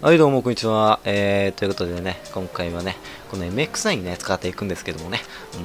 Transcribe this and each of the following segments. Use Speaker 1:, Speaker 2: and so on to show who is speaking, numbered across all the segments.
Speaker 1: はいどうもこんにちは。えー、ということでね、今回はね、この MX9 ね、使っていくんですけどもね、うーん、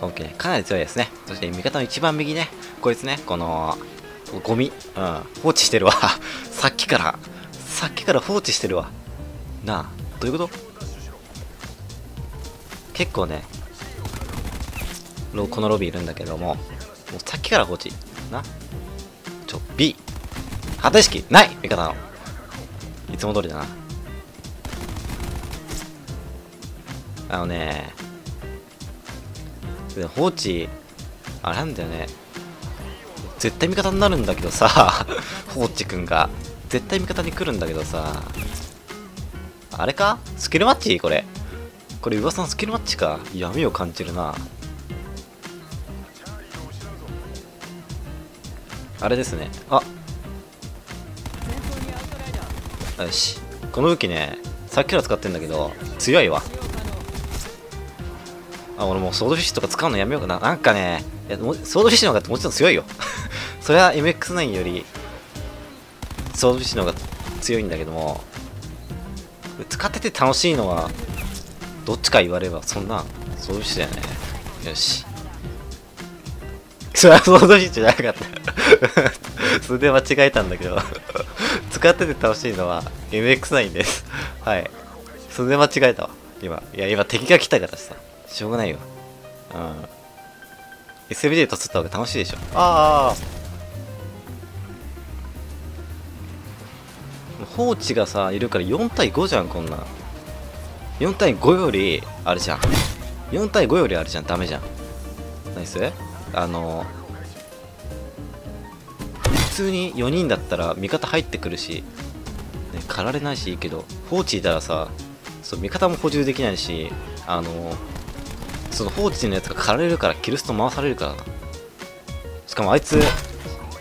Speaker 1: 今回ね、かなり強いですね。そして味方の一番右ね、こいつね、この、ゴミ、うん、放置してるわ。さっきから、さっきから放置してるわ。なあ、どういうこと？結構ね、このロビーいるんだけども、もうさっきから放置。な。ちょ、B。旗意識ない味方の。いつも通りだな。あのね、放置、あれなんだよね。絶対味方になるんだけどさ、放置くんが。絶対味方に来るんだけどさ、あれか？スキルマッチ？これ。これ噂のスキルマッチか？闇を感じるな。あれですね。あよし。この武器ね、さっきから使ってんだけど、強いわ。あ、俺もうソードフィッシュとか使うのやめようかな。なんかね、いやソードフィッシュの方がもちろん強いよ。それは MX9 より、ソードフィッシュの方が強いんだけども、使ってて楽しいのは、どっちか言われれば、そんな、ソードフィッシュだよね。よし。それはソードフィッシュじゃなかった。それで間違えたんだけど使ってて楽しいのは MX9 です。はい。それで間違えたわ。今。いや、今敵が来たからさ。しょうがないよ。うん。SMD とつった方が楽しいでしょ。ああ。放置がさ、いるから4対5じゃん、こんなん。4対5より、あれじゃん。4対5よりあれじゃん、ダメじゃん。ナイスあの、普通に4人だったら味方入ってくるし、ね、狩られないしいいけど、放置いたらさ、そう味方も補充できないし、あの、その放置のやつが狩られるからキルスト回されるからな。しかもあいつ、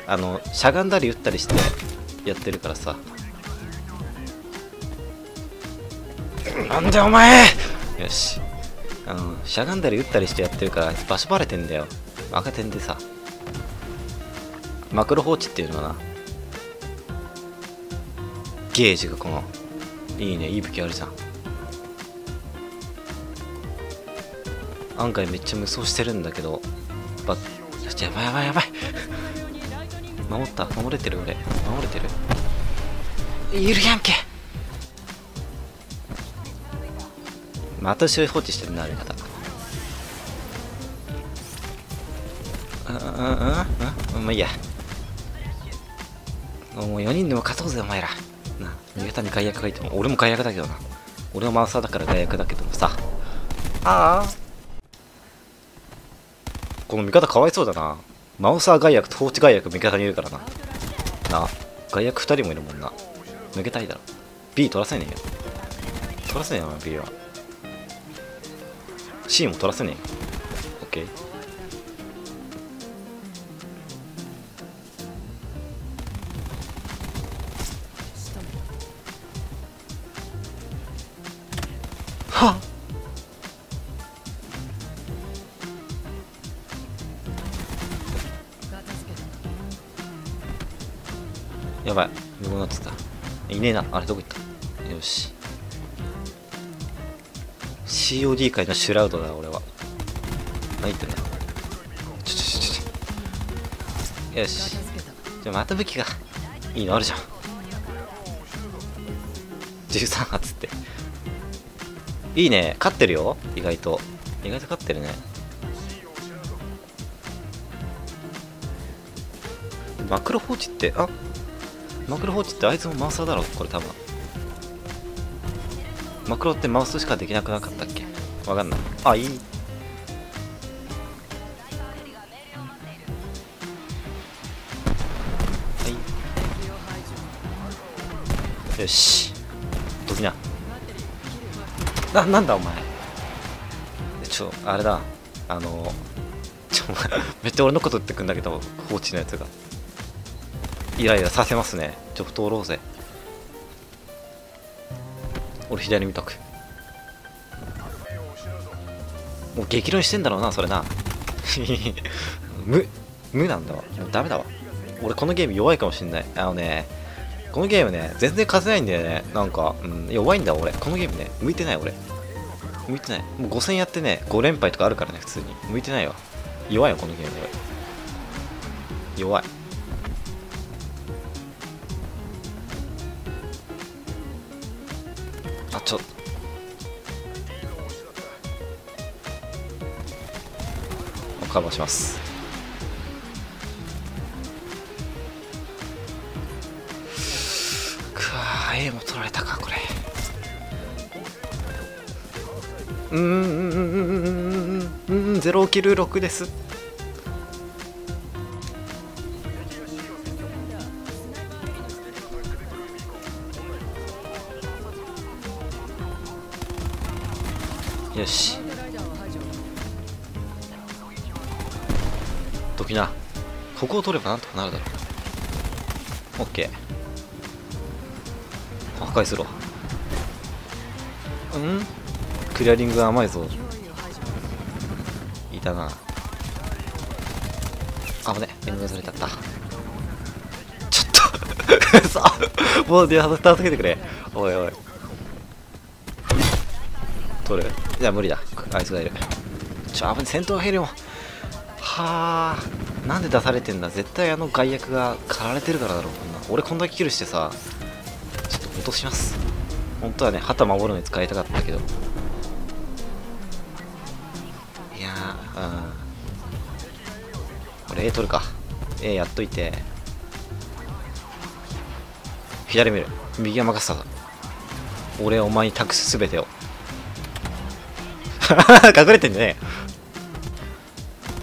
Speaker 1: あの、しゃがんだり打ったりしてやってるからさ。なんでお前よし。あの、しゃがんだり打ったりしてやってるから場所バレてんだよ。赤点でさ。マクロ放置っていうのかな。ゲージがこの、いいね、いい武器あるじゃん。案外めっちゃ無双してるんだけど、ばやばいやばいやばい。守った、守れてる俺。守れてる。いるやんけまた後ろ放置してるな、あり方。うんうんうんうんまあいいや。もう4人でも勝とうぜ、お前ら。な、味方に外役がいても、俺も外役だけどな。俺はマウサーだから外役だけどもさ。ああ。この味方かわいそうだな。マウサー外役と放置外役味方にいるからな。な、外役2人もいるもんな。抜けたいだろ。B 取らせねえよ。取らせねえよ、B は。C も取らせねえよ。OK。やばい。無言なってた？いねえな。あれどこ行った？よし。COD 界のシュラウドだ俺は。何言ってんだちょちょちょちょ。よし。じゃまた武器が。いいのあるじゃん。13発って。いいね。勝ってるよ。意外と。意外と勝ってるね。マクロ放置ってあマクロ放置ってあいつもマウスだろこれ多分。マクロってマウスしかできなくなかったっけ？わかんない。あいい。はい。よし。どきなな、なんだお前。ちょ、あれだ。あのちょ、めっちゃ俺のこと言ってくんだけど放置のやつが。イライラさせますね。ちょっと通ろうぜ。俺左見とく。もう激論してんだろうなそれな。無無なんだわ。もうダメだわ。俺このゲーム弱いかもしんない。あのねこのゲームね全然勝てないんだよね。なんか、うん、弱いんだ俺。このゲームね向いてない俺。向いてない。もう5戦やってね5連敗とかあるからね普通に。向いてないわ。弱いよこのゲーム俺。弱い。あちょっと。カバーします。くわ A も取られたかこれ。うんうんうんうんうんうんゼロキル6ですよし。時な。ここを取ればなんとかなるだろう。オッケー。破壊すろうん？クリアリングが甘いぞ。いたな。あぶね援軍されちゃった。ちょっと。さもうで助けてくれ。おいおい。取る。じゃあ無理だ。あいつがいる。ちょ危ね戦闘ヘリもはあ。なんで出されてんだ。絶対あの外役が狩られてるからだろう。こんな。俺こんだけキルしてさちょっと落とします。本当はね旗守るのに使いたかったけど。俺 A 取るか。A やっといて。左見る。右は任せた俺お前に託す全てを。隠れてんじゃねえ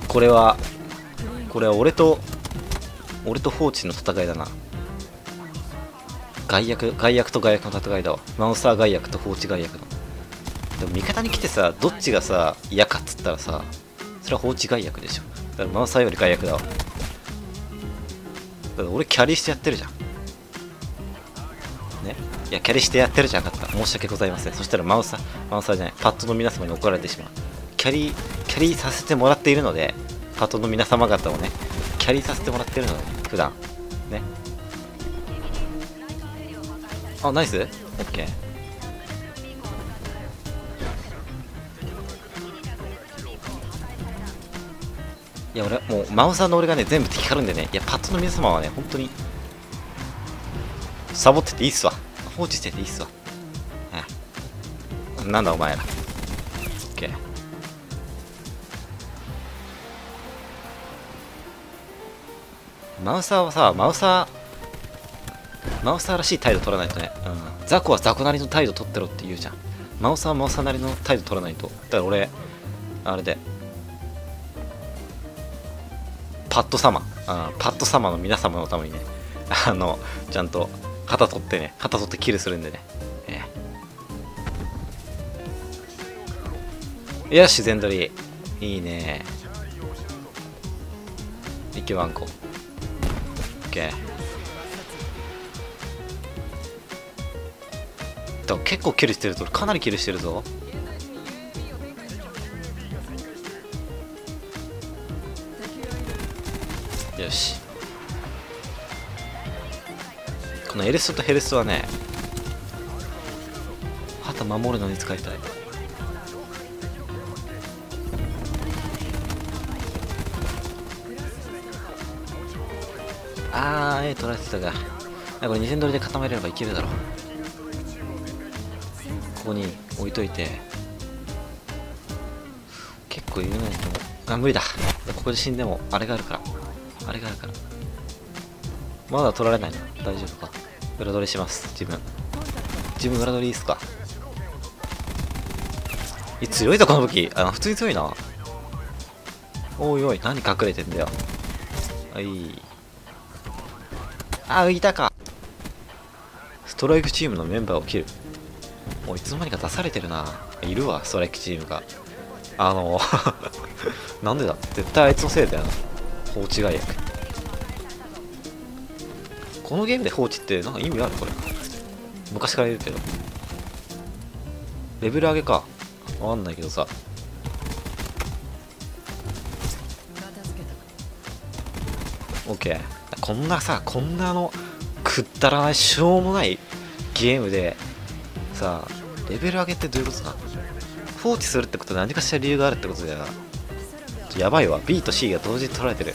Speaker 1: これはこれは俺と俺と放置の戦いだな。外役外役と外役の戦いだわ。マウサー外役と放置外役の。でも味方に来てさどっちがさ嫌かっつったらさそれは放置外役でしょ。だからマウサーより外役だわ。だから俺キャリーしてやってるじゃん。ね？いやキャリーしてやってるじゃんかった。申し訳ございません。そしたらマウサーマウサーじゃない。パッドの皆様に怒られてしまう。キャリーキャリーさせてもらっているのでパッドの皆様方をねキャリーさせてもらってるので普段。ね。あナイス。オッケー。いや俺もうマウサーの俺がね全部敵かるんでねいやパッドの皆様はね本当にサボってていいっすわ。放置してていいっすわ。なんだお前ら。オッケーマウサーはさマウサーマウサーらしい態度取らないとね、うん、ザコはザコなりの態度取ってろって言うじゃん。マウサーはマウサーなりの態度取らないと。だから俺あれで。パッド様、あパッド様の皆様のためにね、あの、ちゃんと肩取ってね、肩取ってキルするんでね。えー、よし、全取り。いいね。いけワンコ。オッケー。だ結構キルしてるぞ。かなりキルしてるぞ。よしこのエルストとヘルストはね旗守るのに使いたいあー A 取られてたがこれ2000ドルで固めればいけるだろう。ここに置いといて。結構いるないと思う。あ無理だ。ここで死んでもあれがあるから。あれがあるから。まだ取られないな大丈夫か。裏取りします。自分。自分裏取りいいっすか。い強いぞこの武器。あ普通に強いな。おいおい何隠れてんだよ。はい。あ浮いたか。ストライクチームのメンバーを切る。もういつの間にか出されてるな。いるわストライクチームが。あの なんでだ？絶対あいつのせいだよな。放置外役このゲームで放置ってなんか意味ある？これ。昔から言うけど。レベル上げか。わかんないけどさ。オッケー。こんなさこんなあのクくだらないしょうもないゲームでさレベル上げってどういうことだ放置するってことは何かしら理由があるってことだよなやばいわ。B と C が同時に取られてる。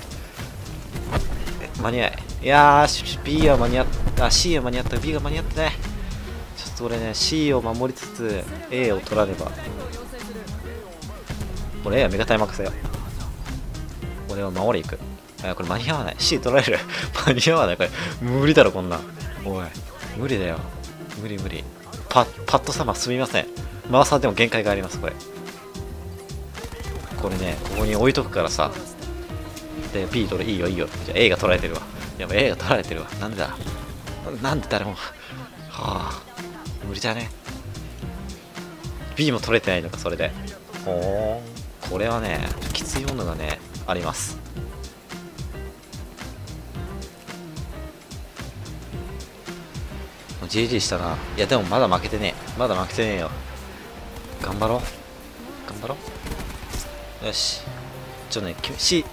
Speaker 1: 間に合い。いやー B は間に合った。C は間に合った。B が間に合ってない。ちょっと俺ね C を守りつつ A を取らねば。俺 A は味方に任せよ。俺は守り行く。これ間に合わない。C 取られる間に合わない。これ無理だろこんなん。おい無理だよ。無理無理。パッパッと様すみません。マーサーでも限界がありますこれ。これねここに置いとくからさ。で B 取る。いいよいいよ。じゃあ A が取られてるわ。やば A が取られてるわ。なんでだ？なんで誰も。はあ無理だね。B も取れてないのかそれで。ほー。これはねきついものがねあります。じりじりしたないやでもまだ負けてねえ。まだ負けてねえよ。頑張ろう。頑張ろう。よし。ちょっとね C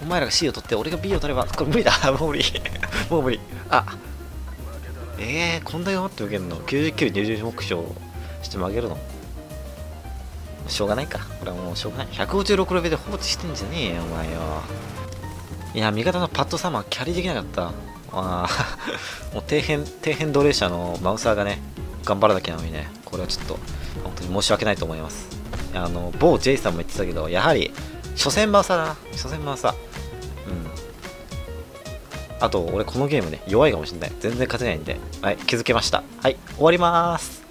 Speaker 1: お前らが C を取って俺が B を取ればこれ無理だ。もう無理。もう無理。あ。えー、こんだけ待って受けるの？99入場目標して曲げるの？しょうがないか。これはもうしょうがない。156レベルで放置してんじゃねえよお前よ。いや味方のパッドサマーキャリーできなかった。あ もう底辺底辺奴隷者のマウサーがね頑張らなきゃなのにねこれはちょっと本当に申し訳ないと思います。あの某 J さんも言ってたけどやはり初戦マウサーだな。初戦マウサ。ーうん。あと俺このゲームね弱いかもしんない。全然勝てないんで。はい気づけました。はい終わりまーす。